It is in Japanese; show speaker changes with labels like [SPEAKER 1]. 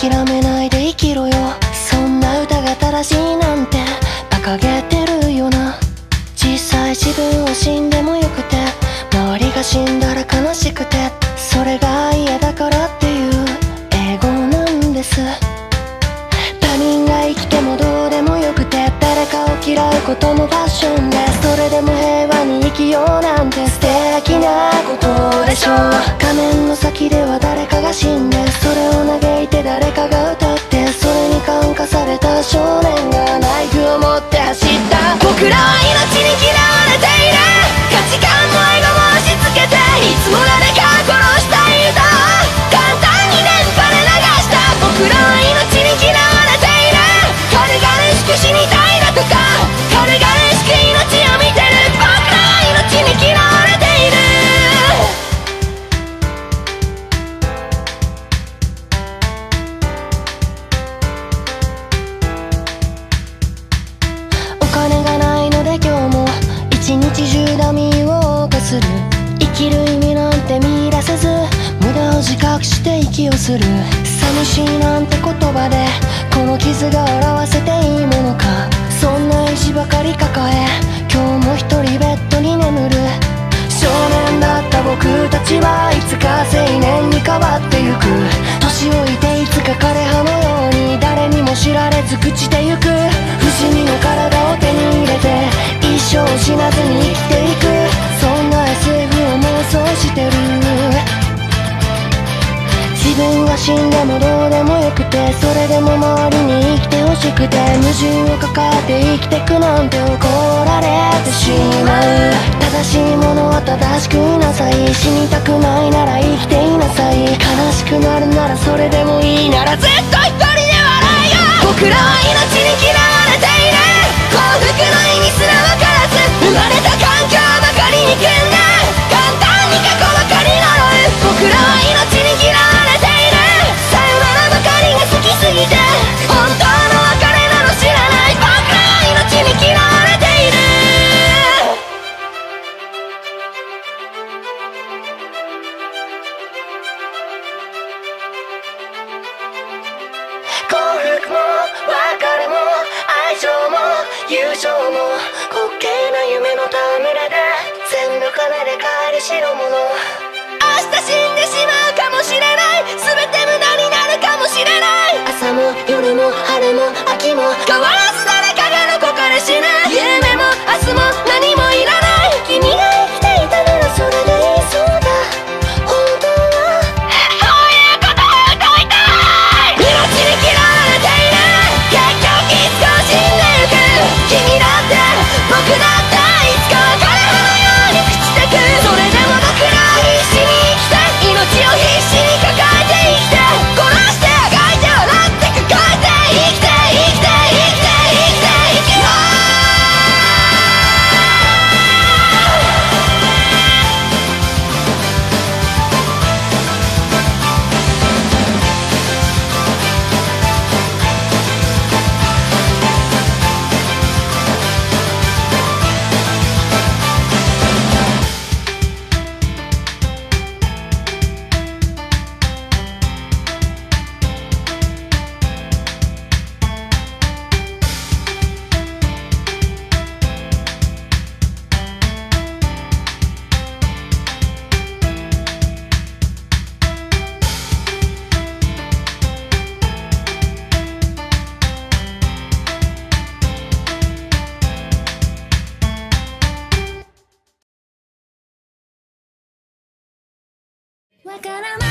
[SPEAKER 1] 諦めないで生きろよ。そんな歌が正しいなんて馬鹿げてるよな。実際自分は死んでもよくて周りが死んだら悲しくてそれが嫌だからっていう英語なんです。他人が生きてもどうでもよくて誰かを嫌うこともファッションでそれでも平和に生きようなんて素敵なことでしょう。画面の先では誰かが死んでそれを投げする。寂しいなんて言葉でこの傷が表せていいものか。そんな意地ばかり抱え今日も一人ベッドに眠る。少年だった僕たちはいつか青年に変わってゆく。年老いていつか枯葉のように誰にも知られず朽ちてゆく。不死身の体死んでもどうでもよくてそれでも周りに生きてほしくて矛盾を抱えて生きてくなんて怒られてしまう。正しいものは正しくいなさい。死にたくないなら生きていなさい。悲しくなるならそれでもいいならずっ友情も滑稽な夢の戯れで全部金で買える代物。明日死んでしまうかもしれない。全て無駄になるかもしれない。朝も夜も春も秋も変わらない。わからない。